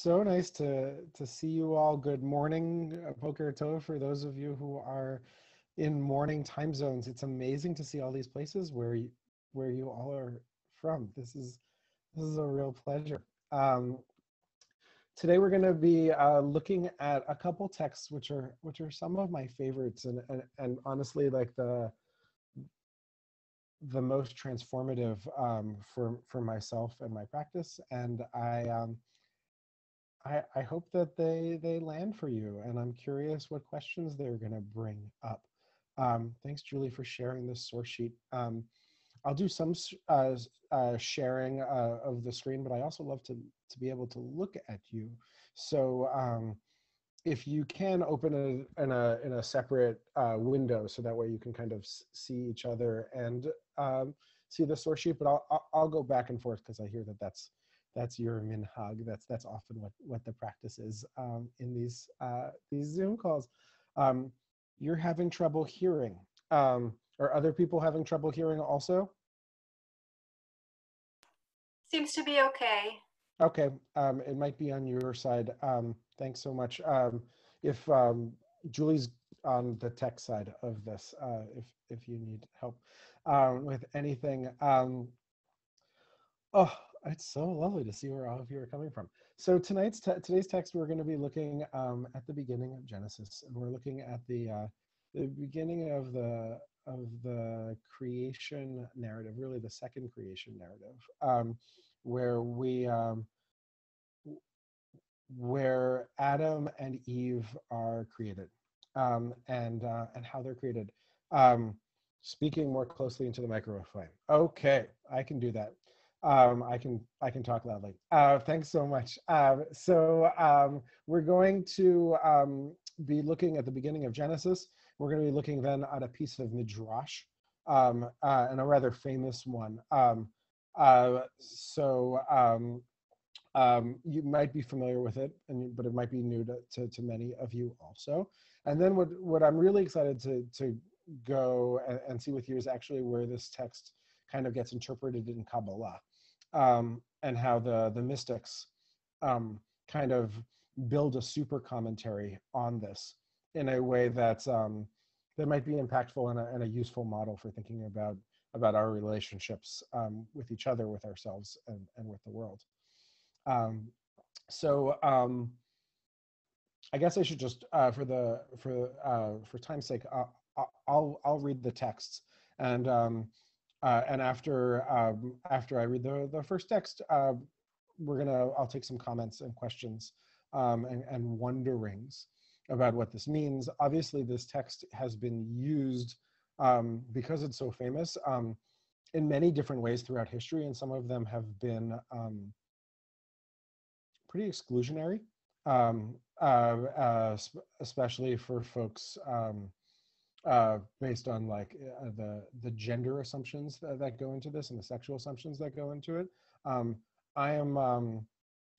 so nice to to see you all. Good morning, uh, Boker Tov, for those of you who are in morning time zones. It's amazing to see all these places where you, where you all are from. This is this is a real pleasure. Um, today we're going to be uh, looking at a couple texts which are which are some of my favorites and and, and honestly like the the most transformative um, for for myself and my practice and I um, I, I hope that they they land for you and I'm curious what questions they're going to bring up. Um, thanks Julie for sharing this source sheet. Um, I'll do some uh, uh, sharing uh, of the screen, but I also love to, to be able to look at you. So um, if you can open it in a, in a separate uh, window, so that way you can kind of see each other and um, see the source sheet, but I'll, I'll go back and forth because I hear that that's, that's your minhag. That's, that's often what, what the practice is um, in these, uh, these Zoom calls. Um, you're having trouble hearing. Um, are other people having trouble hearing also? Seems to be okay. Okay, um, it might be on your side. Um, thanks so much. Um, if um, Julie's on the tech side of this, uh, if if you need help um, with anything. Um, oh, it's so lovely to see where all of you are coming from. So tonight's te today's text, we're going to be looking at the beginning of Genesis, and we're looking at the uh, the beginning of the of the creation narrative, really the second creation narrative, um, where we um, where Adam and Eve are created, um, and uh, and how they're created. Um, speaking more closely into the microphone. Okay, I can do that. Um, I can I can talk loudly. Uh, thanks so much. Uh, so um, we're going to um, be looking at the beginning of Genesis. We're going to be looking then at a piece of midrash, um, uh, and a rather famous one. Um, uh, so um, um, you might be familiar with it, and but it might be new to, to, to, many of you also. And then what what I'm really excited to to go and, and see with you is actually where this text kind of gets interpreted in Kabbalah, um, and how the the mystics um, kind of build a super commentary on this in a way that's um, that might be impactful and a, and a useful model for thinking about about our relationships um, with each other, with ourselves, and, and with the world. Um, so um, I guess I should just, uh, for the for uh, for time's sake, uh, I'll I'll read the texts, and um, uh, and after um, after I read the the first text, uh, we're gonna I'll take some comments and questions um, and, and wonderings about what this means. Obviously, this text has been used um, because it's so famous um, in many different ways throughout history, and some of them have been um, pretty exclusionary, um, uh, uh, especially for folks uh, based on like uh, the the gender assumptions that, that, go into this and the sexual assumptions that go into it. Um, I am um,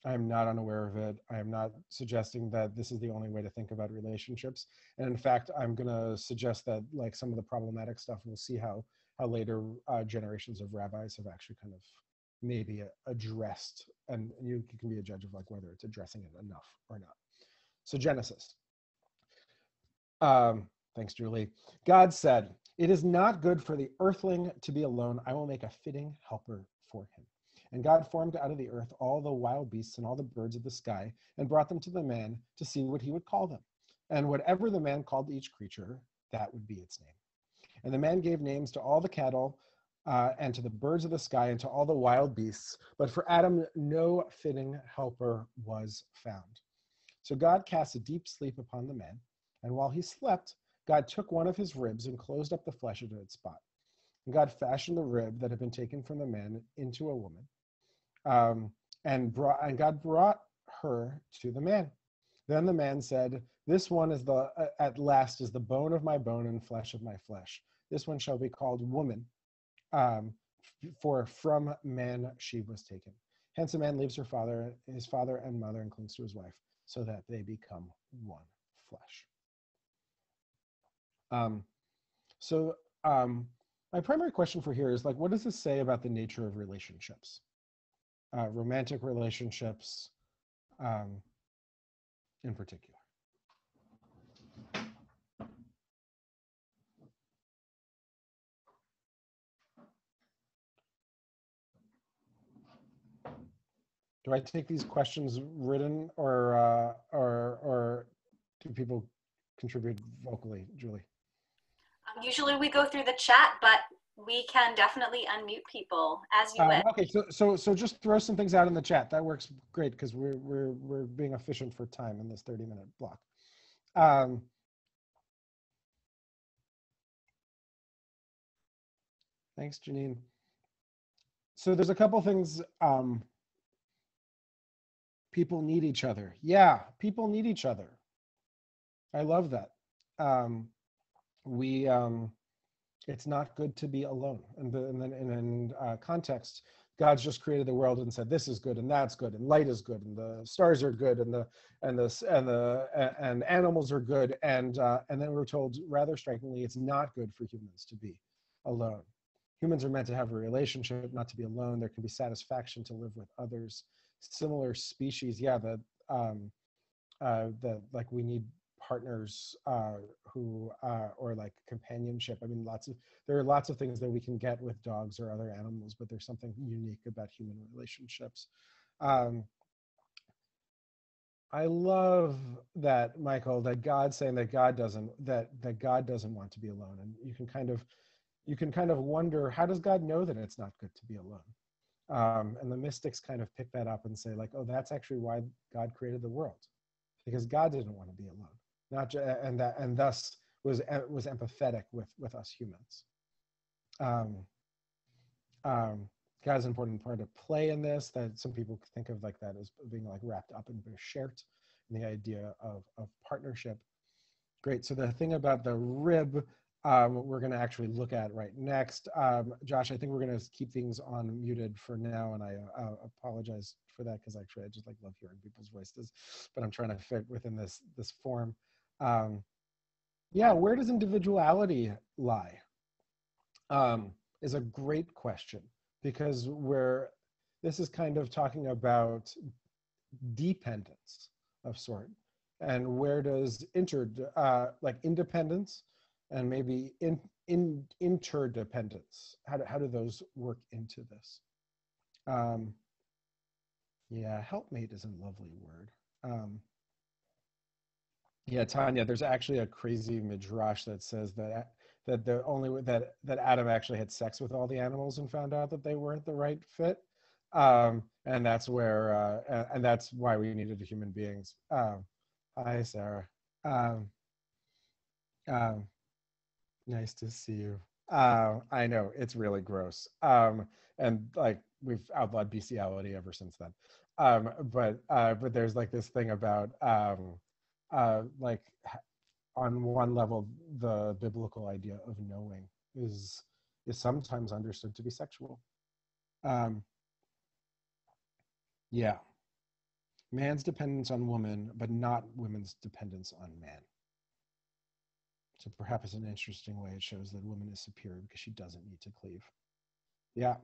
I am not unaware of it. I am not suggesting that this is the only way to think about relationships. And in fact, I'm going to suggest that like some of the problematic stuff, we'll see how how later uh, generations of rabbis have actually kind of maybe addressed, and you can be a judge of like whether it's addressing it enough or not. So Genesis. Um, thanks, Julie. God said, "It is not good for the earthling to be alone. I will make a fitting helper for him." And God formed out of the earth all the wild beasts and all the birds of the sky, and brought them to the man to see what he would call them. And whatever the man called each creature, that would be its name. And the man gave names to all the cattle, uh, and to the birds of the sky, and to all the wild beasts. But for Adam, no fitting helper was found. So God cast a deep sleep upon the man, and while he slept, God took one of his ribs and closed up the flesh at its spot. And God fashioned the rib that had been taken from the man into a woman um, and brought and God brought her to the man. Then the man said, "This one is the uh, at last is the bone of my bone and flesh of my flesh. This one shall be called woman, um, for from man she was taken. Hence, a man leaves her father, his father and mother, and clings to his wife, so that they become one flesh." Um, so, um, my primary question for here is like, what does this say about the nature of relationships? uh, romantic relationships, um, in particular. Do I take these questions written or uh, or or do people contribute vocally, Julie? Usually we go through the chat, but we can definitely unmute people as you wish. okay, so so so just throw some things out in the chat. That works great because we're we're we're being efficient for time in this 30 minute block. Um, thanks, Janine. So there's a couple things. Um, people need each other. Yeah, people need each other. I love that. Um, we um, it's not good to be alone. And, the, and then in, in uh, context, God's just created the world and said this is good and that's good and light is good and the stars are good and the and the and the and animals are good and uh, and then we're told rather strikingly it's not good for humans to be alone. Humans are meant to have a relationship, not to be alone. There can be satisfaction to live with others. Similar species, yeah, the um, uh, the like we need partners uh, who uh, or like companionship. I mean, lots of there are lots of things that we can get with dogs or other animals, but there's something unique about human relationships. Um, I love that Michael that God saying that God doesn't that that God doesn't want to be alone, and you can kind of you can kind of wonder how does God know that it's not good to be alone. Um, and the mystics kind of pick that up and say like, oh, that's actually why God created the world, because God didn't want to be alone not ju- and that and thus was was empathetic with with us humans. Um, um, God is an important part of play in this. That some people think of like that as being like wrapped up in shared, and the idea of of partnership. Great. So the thing about the rib, um, we're going to actually look at right next. Um, Josh, I think we're going to keep things on muted for now, and I uh, apologize for that because actually I just like love hearing people's voices, but I'm trying to fit within this this form. Um, yeah, where does individuality lie? Um, is a great question because we're this is kind of talking about dependence of sort, and where does inter uh, like independence and maybe in, in interdependence how do, how do those work into this? Um, yeah, helpmate is a lovely word. Um, yeah, Tanya, there's actually a crazy midrash that says that that the only that that Adam actually had sex with all the animals and found out that they weren't the right fit, um, and that's where uh, and that's why we needed human beings. Um, hi, Sarah. Um, um, nice to see you. Uh, I know it's really gross, um, and like we've outlawed bestiality ever since then. Um, but uh, but there's like this thing about um, uh, like on one level, the biblical idea of knowing is is sometimes understood to be sexual. Um, yeah, man's dependence on woman, but not women's dependence on man. So perhaps it's an interesting way it shows that woman is superior because she doesn't need to cleave. Yeah.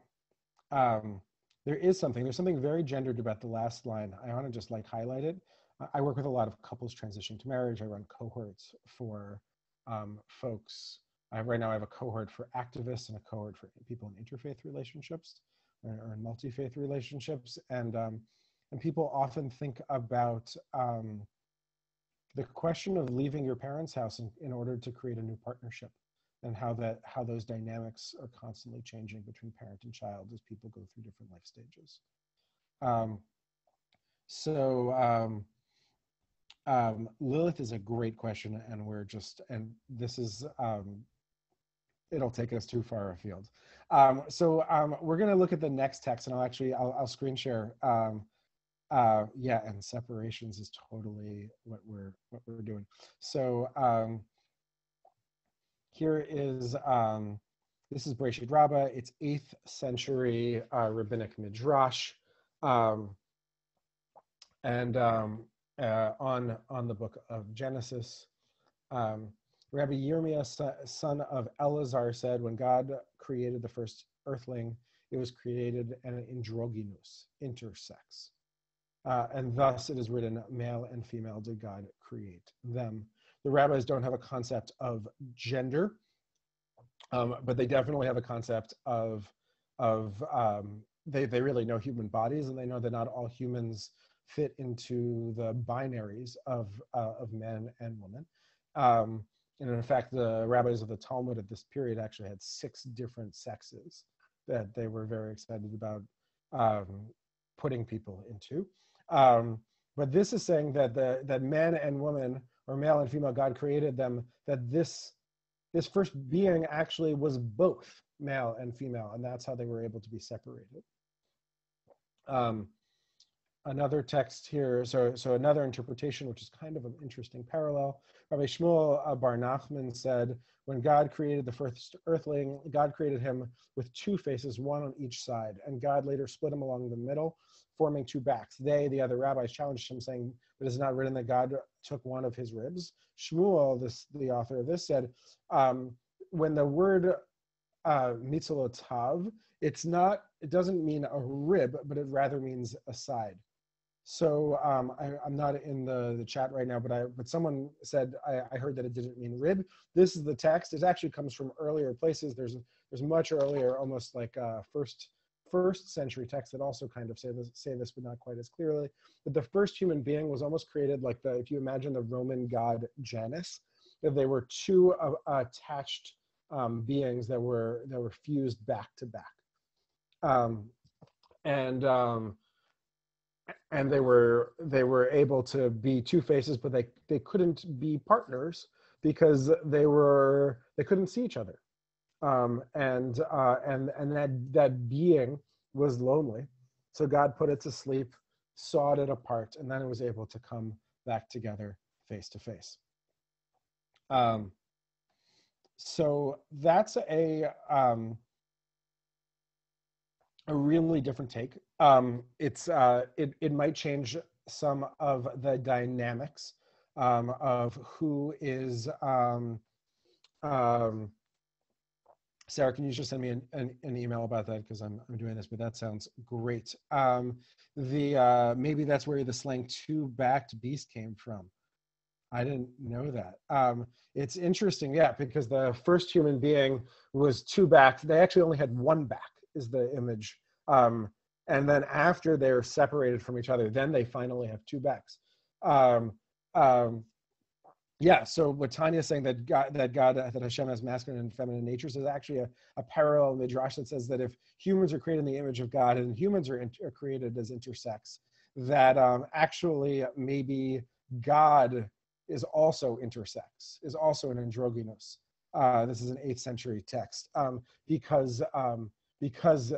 Um, there is something, there's something very gendered about the last line. I want to just like highlight it. I work with a lot of couples transitioning to marriage. I run cohorts for um, folks. I right now I have a cohort for activists and a cohort for people in interfaith relationships or, or in multi-faith relationships. And, um, and people often think about um, the question of leaving your parents' house in, in order to create a new partnership and how that how those dynamics are constantly changing between parent and child as people go through different life stages. Um, so um, Lilith is a great question, and we're just, and this is, um, it'll take us too far afield. Um, so um, we're going to look at the next text, and I'll actually, I'll, I'll screen share. Um, uh, yeah, and separations is totally what we're what we're doing. So um, here is this is Bereshit Rabbah. It's eighth century uh, rabbinic midrash, and uh, on, on the book of Genesis. Um, Rabbi Yirmiyah, son of Elazar, said, when God created the first earthling, it was created an androgynous, intersex. Uh, and thus it is written, male and female did God create them. The rabbis don't have a concept of gender, um, but they definitely have a concept of, of um, they, they really know human bodies and they know that not all humans fit into the binaries of, uh, of men and women. Um, and in fact, the rabbis of the Talmud at this period actually had six different sexes that they were very excited about um, putting people into. Um, but this is saying that the that men and women, or male and female, God created them. That this this first being actually was both male and female, and that's how they were able to be separated. Um, another text here, so so another interpretation, which is kind of an interesting parallel. Rabbi Shmuel Bar Nachman said, when God created the first earthling, God created him with two faces, one on each side, and God later split him along the middle, forming two backs. They, the other rabbis, challenged him, saying, "But it's not written that God took one of his ribs?" Shmuel, this the author of this, said, um, when the word uh, it's not, it doesn't mean a rib, but it rather means a side. So um, I, am not in the, the chat right now, but I but someone said I, I, heard that it didn't mean rib. This is the text. It actually comes from earlier places. There's there's much earlier, almost like uh, first first century texts that also kind of say this say this, but not quite as clearly. But the first human being was almost created like the if you imagine the Roman god Janus, that they were two uh, attached um, beings that were that were fused back to back, um, and um, and they were they were able to be two faces but they they couldn't be partners because they were they couldn't see each other. Um, and uh, and and that that being was lonely. So god put it to sleep sawed it apart and then it was able to come back together face to face. Um, so that's a um, a really different take. Um, it's uh, it it might change some of the dynamics um, of who is. Um, um, Sarah, can you just send me an, an, an email about that because I'm I'm doing this, but that sounds great. Um, the uh, maybe that's where the slang two backed beast came from. I didn't know that. Um, it's interesting, yeah, because the first human being was two backed. They actually only had one back is the image. Um, and then after they're separated from each other, then they finally have two backs. Um, um, yeah, so what Tanya is saying that God, that God, that Hashem has masculine and feminine natures is actually a, a parallel midrash that says that if humans are created in the image of God and humans are, are created as intersex, that um, actually maybe God is also intersex, is also an androgynous. Uh, this is an eighth century text um, because um, because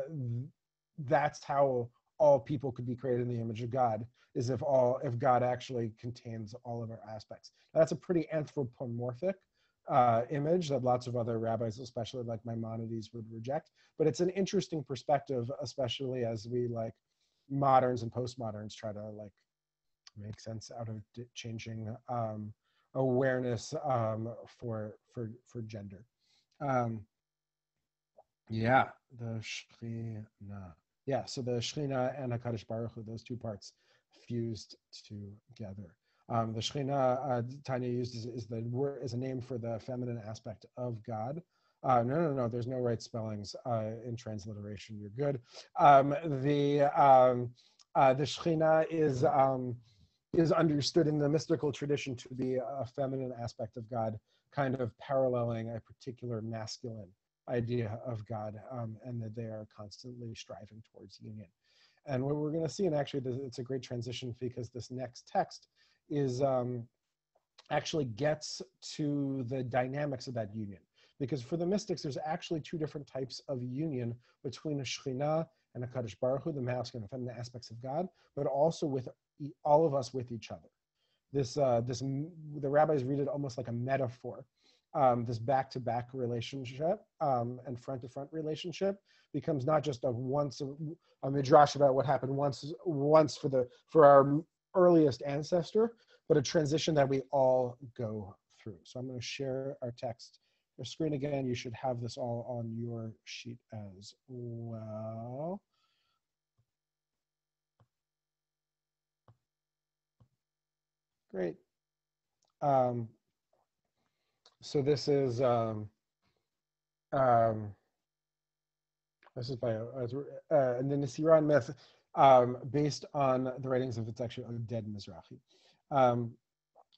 that's how all people could be created in the image of God is if all if God actually contains all of our aspects. Now, that's a pretty anthropomorphic uh, image that lots of other rabbis, especially like Maimonides, would reject. But it's an interesting perspective, especially as we like moderns and postmoderns try to like make sense out of changing um, awareness um, for for for gender. Um, yeah, the Shekhinah yeah, so the Shekhinah and HaKadosh Baruch Hu, those two parts fused together. Um, the Shekhinah, uh, Tanya used is, is, the word is a name for the feminine aspect of God. Uh, no, no, no. There's no right spellings uh, in transliteration. You're good. Um, the um, uh, the Shekhinah is um, is understood in the mystical tradition to be a feminine aspect of God, kind of paralleling a particular masculine idea of God um, and that they are constantly striving towards union. And what we're going to see, and actually it's a great transition because this next text is um, actually gets to the dynamics of that union. Because for the mystics, there's actually two different types of union between a Shekhinah and HaKadosh Baruch Hu, the masculine and feminine aspects of God, but also with all of us with each other. This, uh, this, the rabbis read it almost like a metaphor um, this back-to-back relationship um, and front-to-front relationship becomes not just a once a, a midrash about what happened once once for the for our earliest ancestor, but a transition that we all go through. So I'm going to share our text. Your screen again. You should have this all on your sheet as well. Great. Um, so this is um, um, this is by uh, uh, the Nisiran myth, um, based on the writings of it's actually a dead Mizrahi. Um,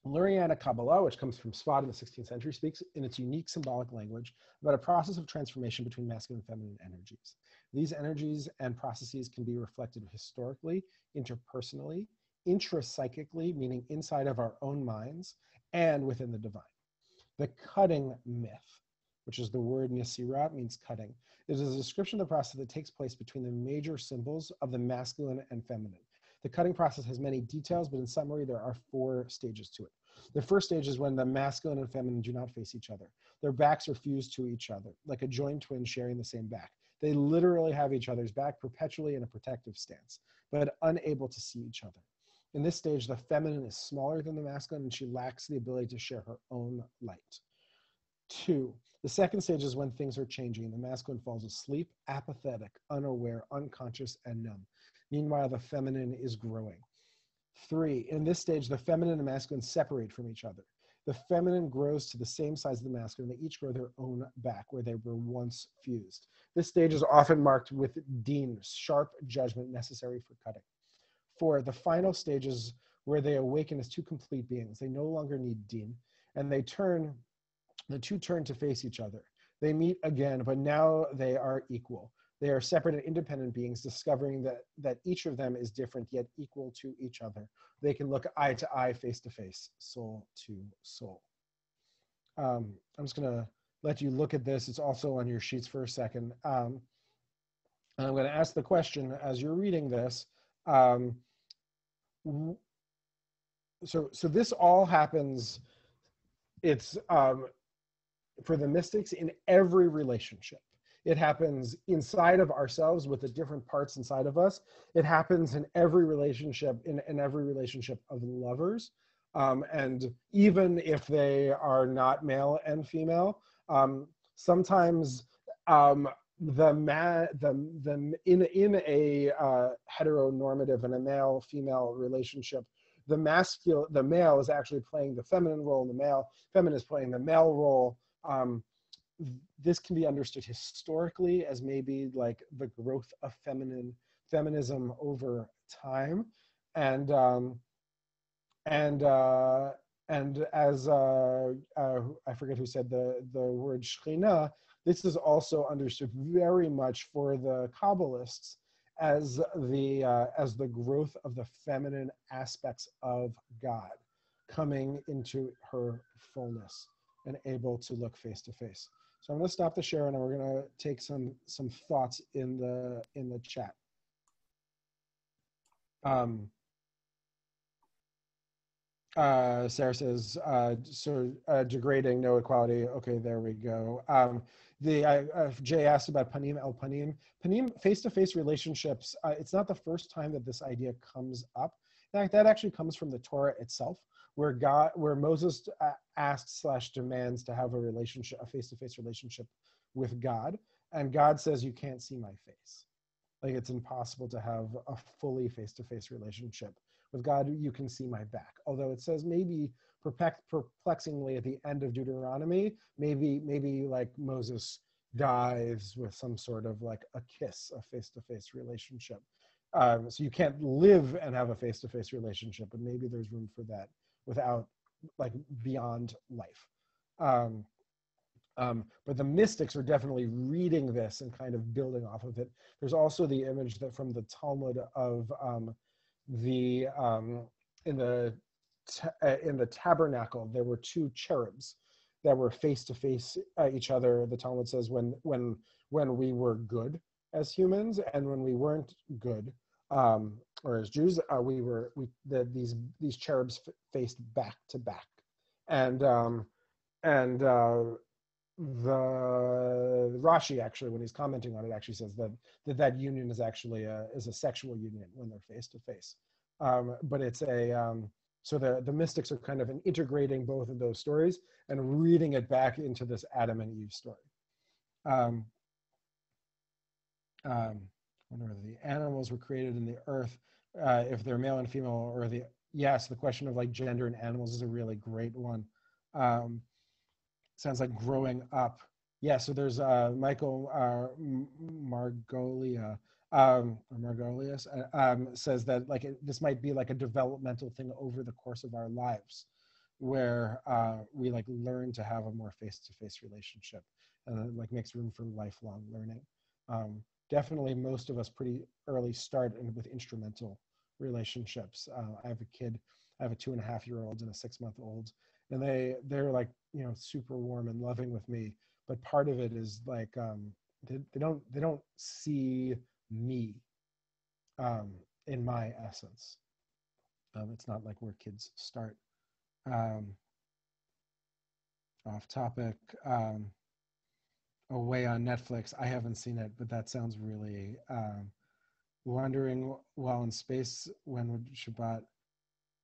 Lurianic Kabbalah, which comes from Sfat in the 16th century, speaks in its unique symbolic language about a process of transformation between masculine and feminine energies. These energies and processes can be reflected historically, interpersonally, intrapsychically, meaning inside of our own minds, and within the divine. The cutting myth, which is the word nisirat, means cutting. It is a description of the process that takes place between the major symbols of the masculine and feminine. The cutting process has many details, but in summary, there are four stages to it. The first stage is when the masculine and feminine do not face each other. Their backs are fused to each other, like a joined twin sharing the same back. They literally have each other's back perpetually in a protective stance, but unable to see each other. In this stage, the feminine is smaller than the masculine and she lacks the ability to share her own light. Two, the second stage is when things are changing. The masculine falls asleep, apathetic, unaware, unconscious, and numb. Meanwhile, the feminine is growing. Three, in this stage, the feminine and masculine separate from each other. The feminine grows to the same size as the masculine. They each grow their own back where they were once fused. This stage is often marked with deen, sharp judgment necessary for cutting. Four, the final stages where they awaken as two complete beings. They no longer need deen, and they turn, the two turn to face each other. They meet again, but now they are equal. They are separate and independent beings, discovering that, that each of them is different yet equal to each other. They can look eye to eye, face to face, soul to soul. Um, I'm just going to let you look at this. It's also on your sheets for a second. Um, and I'm going to ask the question as you're reading this. Um, so, so this all happens. It's um, for the mystics in every relationship. It happens inside of ourselves with the different parts inside of us. It happens in every relationship, in, in every relationship of lovers. Um, and even if they are not male and female, um, sometimes um, the man, the, the in in a uh, heteronormative and a male female relationship, the masculine the male is actually playing the feminine role, and the male feminine is playing the male role. Um, this can be understood historically as maybe like the growth of feminine feminism over time and um, and uh, and as uh, uh, I forget who said the the word Shekhinah, this is also understood very much for the Kabbalists as the uh, as the growth of the feminine aspects of God coming into her fullness and able to look face to face. So I'm going to stop the share and we're going to take some some thoughts in the in the chat. Um, uh, Sarah says, uh, so uh, degrading, no equality. Okay, there we go. Um, the uh, Jay asked about panim el panim. Panim face-to-face relationships. Uh, it's not the first time that this idea comes up. In fact, that actually comes from the Torah itself where God, where Moses uh, asks slash demands to have a relationship, a face-to-face relationship with God, and God says, "You can't see my face." Like it's impossible to have a fully face-to-face relationship with God. You can see my back. Although it says maybe perplexingly at the end of Deuteronomy, maybe maybe like Moses dies with some sort of like a kiss, a face-to-face relationship. Um, so you can't live and have a face-to-face relationship, but maybe there's room for that without like beyond life. Um, um, but the mystics are definitely reading this and kind of building off of it. There's also the image that from the Talmud of um, the um, in the uh, in the tabernacle there were two cherubs that were face to face each other. The Talmud says when when when we were good as humans and when we weren't good, um, or as Jews, uh, we were we the, these these cherubs f- faced back to back, and um, and uh, the Rashi actually, when he's commenting on it, actually says that that, that union is actually a, is a sexual union when they're face to face, but it's a um, so the the mystics are kind of integrating both of those stories and reading it back into this Adam and Eve story. Um, um, wonder the animals were created in the earth, uh, if they're male and female, or the yes, the question of like gender and animals is a really great one. Um, sounds like growing up. Yeah, so there's uh, Michael uh, Margolia, um, or Margolius, uh, um, says that like it, this might be like a developmental thing over the course of our lives, where uh, we like learn to have a more face-to-face relationship, and like makes room for lifelong learning. Um, definitely, most of us pretty early start with instrumental relationships. Uh, I have a kid, I have a two and a half year old and a six month old, and they they're like you know super warm and loving with me. But part of it is like um, they, they don't they don't see me um, in my essence. Um, it's not like where kids start. Um, off topic. Um, away on Netflix. I haven't seen it, but that sounds really. Um, wandering while in space. When would Shabbat?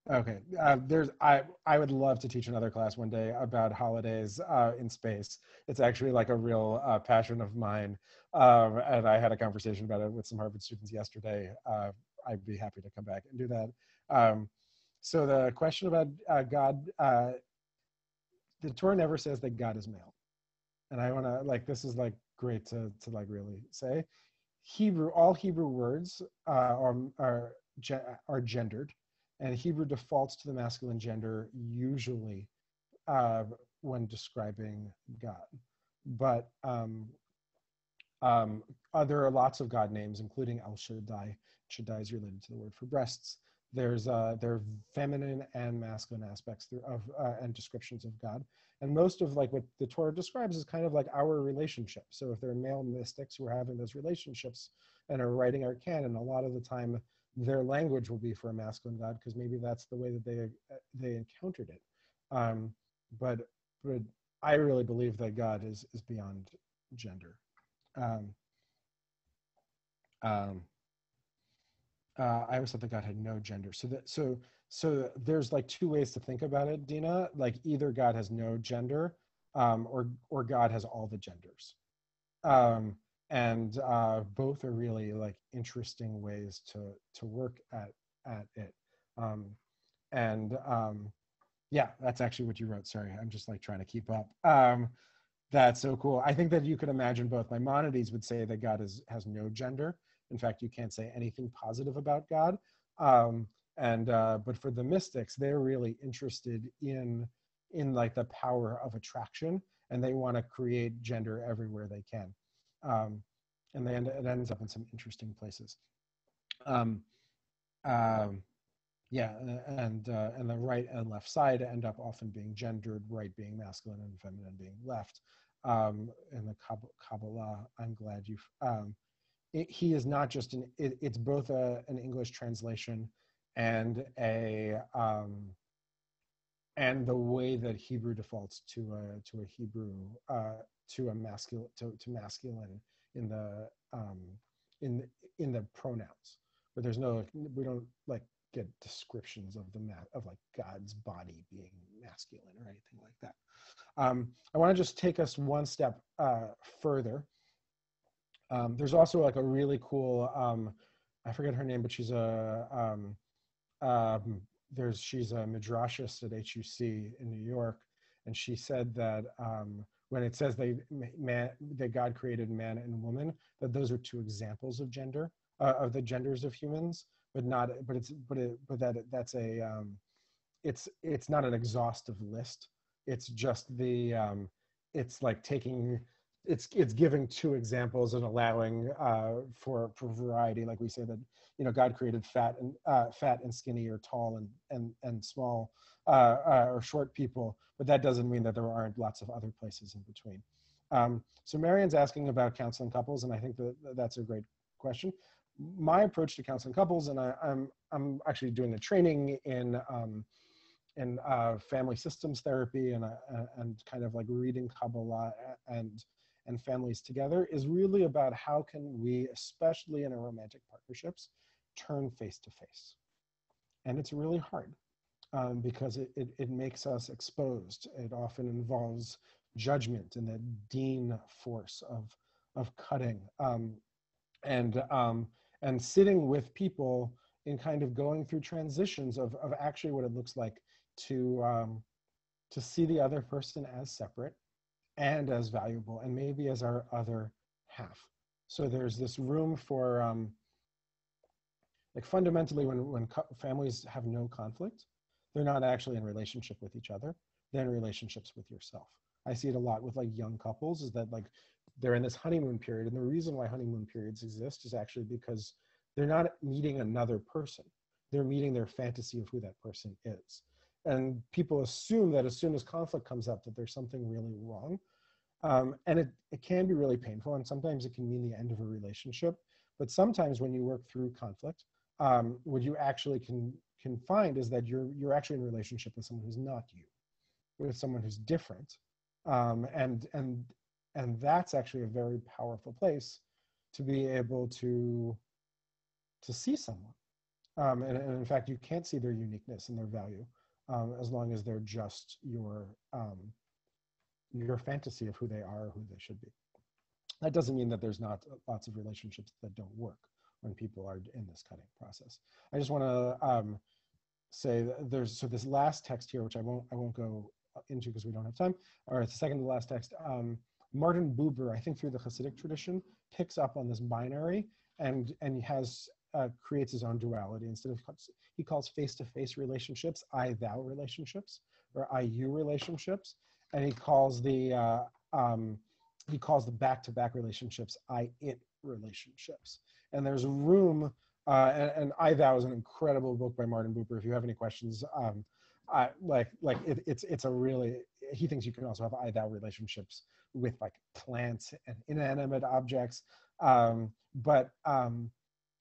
Okay, uh, there's I I would love to teach another class one day about holidays uh, in space. It's actually like a real uh, passion of mine, um, and I had a conversation about it with some Harvard students yesterday. Uh, I'd be happy to come back and do that. Um, so the question about uh, God, uh, the Torah never says that God is male, and I want to like this is like great to to like really say. Hebrew, all Hebrew words are are are gendered and Hebrew defaults to the masculine gender usually uh, when describing God. But um, um, there are lots of God names, including El Shaddai. Shaddai is related to the word for breasts. There's uh, there are feminine and masculine aspects of uh, and descriptions of God, and most of like what the Torah describes is kind of like our relationship. So if there are male mystics who are having those relationships and are writing our canon, a lot of the time their language will be for a masculine god because maybe that's the way that they they encountered it. Um, but but i really believe that god is is beyond gender. Um, um, uh, i always thought that god had no gender. So that so so there's like two ways to think about it dina. Like either god has no gender um, or or god has all the genders. Um, and uh, both are really like interesting ways to to work at at it. Um, and um, yeah that's actually what you wrote sorry i'm just like trying to keep up. Um, that's so cool. I think that you could imagine both maimonides would say that god is has no gender. In fact you can't say anything positive about god. Um, and uh, but for the mystics they're really interested in in like the power of attraction and they want to create gender everywhere they can um, and they end, it ends up in some interesting places. Um, um, yeah, and uh, and the right and left side end up often being gendered, right being masculine and feminine being left. Um, in the Kabbalah, I'm glad you. Um, he is not just an. It, it's both a, an English translation and a um, and the way that Hebrew defaults to a to a Hebrew uh, to a masculine to, to masculine in the um, in in the pronouns, but there's no we don't like get descriptions of the mat of like God's body being masculine or anything like that. Um, I want to just take us one step uh, further. Um, there's also like a really cool um, I forget her name, but she's a um, um, there's she's a midrashist at HUC in New York, and she said that um, when it says they man that God created man and woman, that those are two examples of gender uh, of the genders of humans, but not but it's but it but that that's a um, it's it's not an exhaustive list. It's just the um, it's like taking it's it's giving two examples and allowing uh, for for variety. Like we say that you know God created fat and uh, fat and skinny or tall and and and small uh, uh, or short people, but that doesn't mean that there aren't lots of other places in between. Um, so Marion's asking about counseling couples, and I think that that's a great question. My approach to counseling couples, and I, am I'm, I'm actually doing a training in um, in uh, family systems therapy and uh, and kind of like reading Kabbalah and and families together, is really about how can we, especially in our romantic partnerships, turn face to face, and it's really hard um, because it, it, it, makes us exposed. It often involves judgment and the deen force of, of cutting. Um, and, um, and sitting with people in kind of going through transitions of, of actually what it looks like to um, to see the other person as separate and as valuable and maybe as our other half. So there's this room for um, like fundamentally when when families have no conflict they're not actually in relationship with each other they're in relationships with yourself. I see it a lot with like young couples is that like they're in this honeymoon period and the reason why honeymoon periods exist is actually because they're not meeting another person. They're meeting their fantasy of who that person is and people assume that as soon as conflict comes up that there's something really wrong. Um, and it, it can be really painful and sometimes it can mean the end of a relationship. But sometimes when you work through conflict um, what you actually can can find is that you're you're actually in a relationship with someone who's not you with someone who's different. Um, and and and that's actually a very powerful place to be able to to see someone. Um, and, and, in fact you can't see their uniqueness and their value um, as long as they're just your um, your fantasy of who they are who they should be. That doesn't mean that there's not lots of relationships that don't work when people are in this cutting process. I just want to um, say there's so this last text here which i won't i won't go into because we don't have time or it's the second to the last text um, martin buber i think through the hasidic tradition picks up on this binary and and he has uh, creates his own duality. Instead of he calls face-to-face relationships I-thou relationships or I-you relationships, and he calls the uh, um, he calls the back-to-back relationships I-it relationships. And there's room. Uh, and, and I-thou is an incredible book by Martin Buber. If you have any questions, um, I, like like it, it's it's a really he thinks you can also have I-thou relationships with like plants and inanimate objects. Um, but um,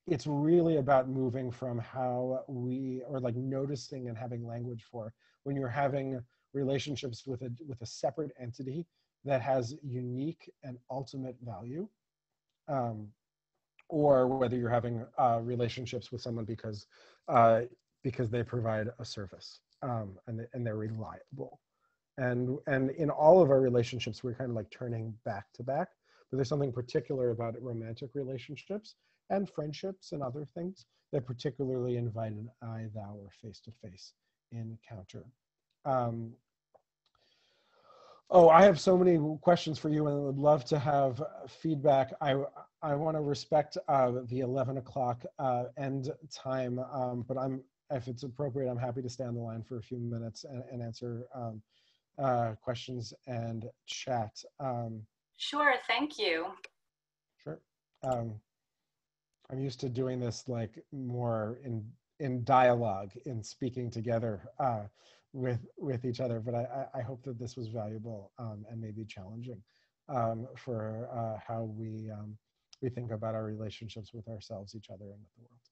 it's really about moving from how we or like noticing and having language for when you're having relationships with a with a separate entity that has unique and ultimate value um, or whether you're having uh, relationships with someone because uh, because they provide a service um, and, and they're reliable. And and in all of our relationships we're kind of like turning back to back but there's something particular about romantic relationships and friendships and other things that particularly invite an I, thou, or face to face encounter. Um, oh, I have so many questions for you and would love to have feedback. I, I want to respect uh, the 11 o'clock uh, end time, um, but I'm, if it's appropriate, I'm happy to stay on the line for a few minutes and, and answer um, uh, questions and chat. Um, sure, thank you. Sure. Um, I'm used to doing this like more in in dialogue, in speaking together uh, with with each other. But I, I hope that this was valuable um, and maybe challenging um, for uh, how we um, we think about our relationships with ourselves, each other, and with the world.